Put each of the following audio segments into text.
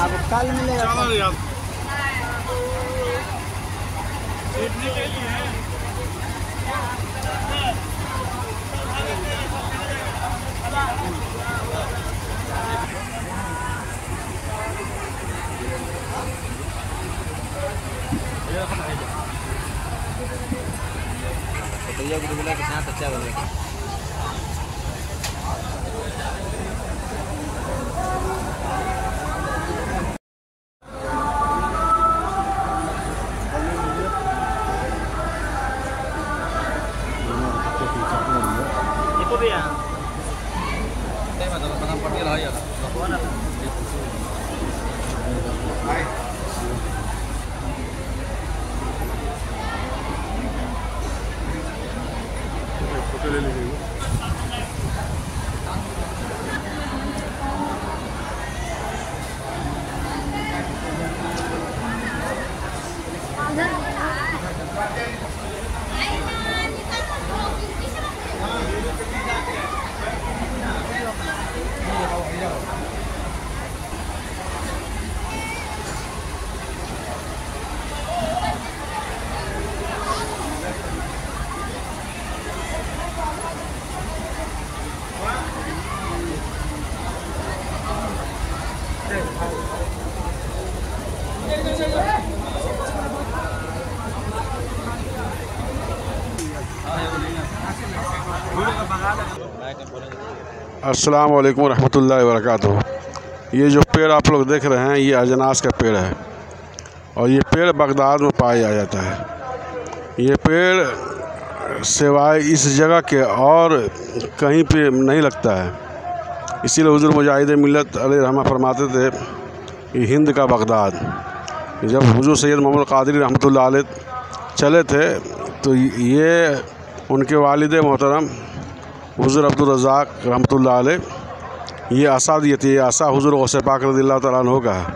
अब कल मिलेगा भैया को बोला कि साथ अच्छा बनेगा अस्सलाम वालेकुम रहमतुल्लाहि व बरकातुहू ये जो पेड़ आप लोग देख रहे हैं, ये अजनास का पेड़ है। और ये पेड़ बगदाद में पाया जाता है। ये पेड़ सिवाय इस जगह के और कहीं पे नहीं लगता है। इसीलिए हुजूर मुजाहिद मिलत अली रहमा फरमाते थे ये हिंद का बगदाद। जब हुजूर सैयद मोहम्मद कादरी अलैह चले थे तो ये उनके वालिद मोहतरम हुजूर अब्दुलरज़ाक रज़ाक लाई ये आसा दिए थे, ये आसा हुजूर गौस पाक रज़ी तु का। है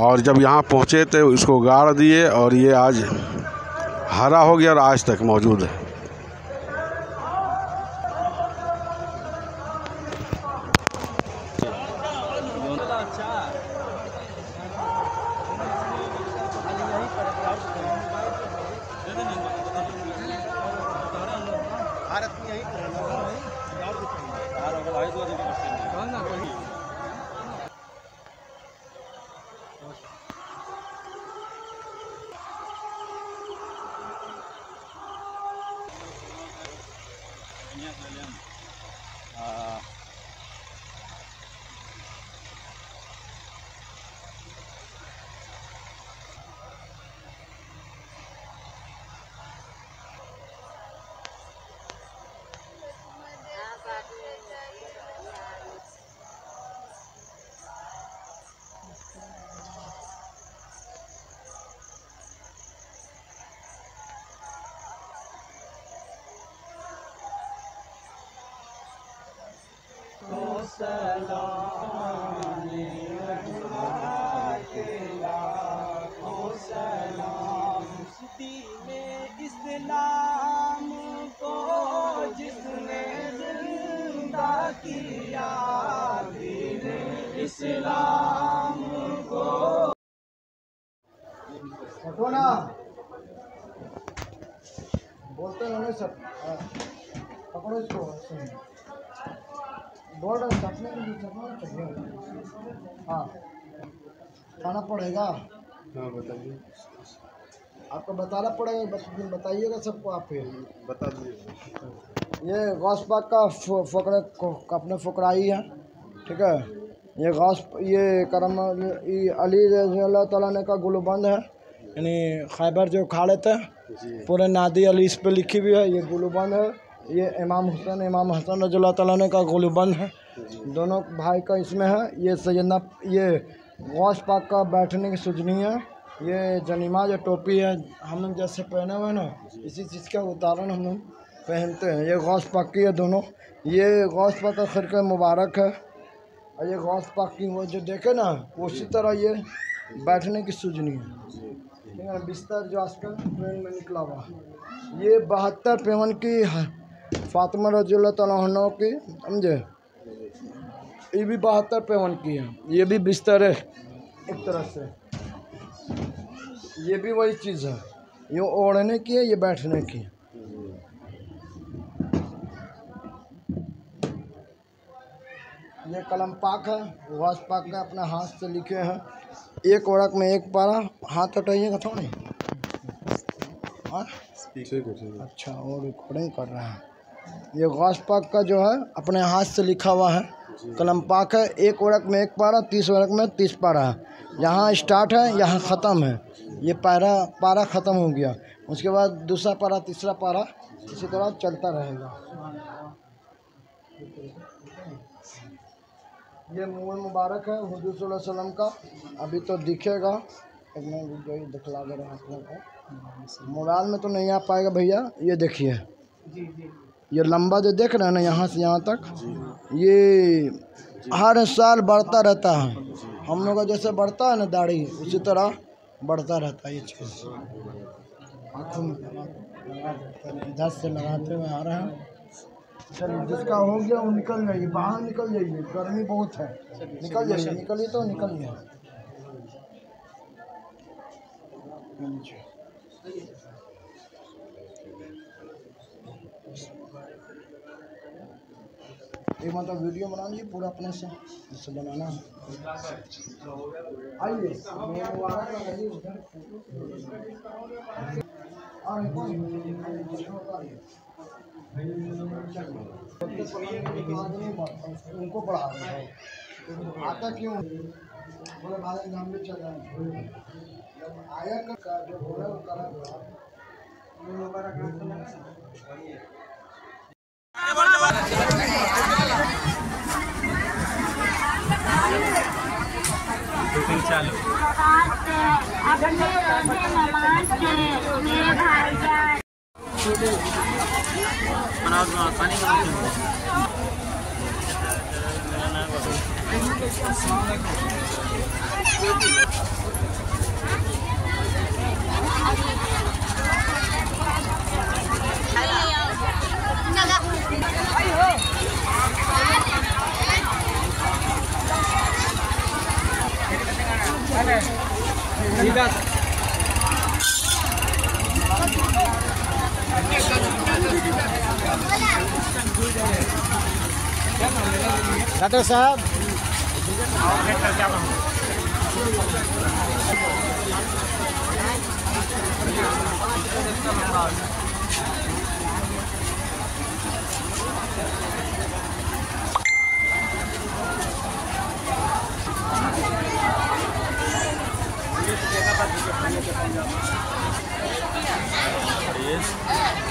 और जब यहाँ पहुँचे तो इसको गाड़ दिए और ये आज हरा हो गया और आज तक मौजूद है। रहे सपने के लिए हाँ। खाना पड़ेगा। हाँ बताइए। आपको बताना पड़ेगा बस बताइएगा सबको आप फिर। बता दीजिए। ये गौस पाक का फकड़े अपने फकराई है ठीक है? ये गौस ये करम ये अली तला ने का गुलबंद है यानी खैबर जो खाड़े थे पूरे नादी अली इस पर लिखी हुई है ये गुलबंद है। ये इमाम हुसैन, इमाम हसन रज़ी तला का गुलबंद है। दोनों भाई का इसमें है। ये सैदना ये गौस पाक का बैठने की सुजनी है। ये जनीमा जो टोपी है, हम लोग जैसे पहने हुए ना, इसी चीज़ का उदाहरण हम लोग पहनते हैं। ये गौस पाक की है दोनों। ये गौस पाक का खिरक मुबारक है। और ये गौस पाक की वो जो देखे ना, उसी तरह ये बैठने की सुजनी है। है बिस्तर जो आजकल ट्रेन में निकला हुआ ये बहत्तर पेवन की फातिमा रज़ी तला की समझे? ये भी बहत्तर पेवन की है ये भी बिस्तर है। एक तरह से। ये भी वही चीज़ है। ये ओढ़ने की है ये बैठने की है। ये कलम पाक है वास पाक का अपने हाथ से लिखे हैं। एक ओरक में एक पारा हाथ हटाइएगा थोड़ी। हाँ? अच्छा और रिकॉर्डिंग कर रहे हैं। ये गौस पाक का जो है अपने हाथ से लिखा हुआ है। कलम पाक है एक ओरक में एक पारा तीस ओरक में तीस पारा है। यहाँ स्टार्ट है यहाँ ख़त्म है। ये पारा पारा ख़त्म हो गया। उसके बाद दूसरा पारा तीसरा पारा इसी तरह चलता रहेगा। ये मुँह मुबारक है हजूर वसल्लम का। अभी तो दिखेगा। एक मैं दिखला दे रहे हैं मोबाइल में तो नहीं आ पाएगा भैया ये देखिए। ये लंबा जो देख रहे हैं ना यहाँ से यहाँ तक ये हर साल बढ़ता रहता है। हम लोग का जैसे बढ़ता है ना दाढ़ी उसी तरह बढ़ता रहता है ये चीज़। आँखों में इधर से लगाते हुए आ रहे हैं। चलिए जिसका हो गया वो निकल जाइए बाहर निकल जाइए गर्मी बहुत है। निकल जाइए निकलिए तो निकल जाए एक मतलब वीडियो बना लीजिए पूरा अपने से जिससे बनाना है। आइए उनको पढ़ा रहे हैं। आता क्यों? बोले हमारे नाम भी चल रहा है। आया का, जो बोला वो करा अपने रोज़े नमाज़ के satu sab Yes.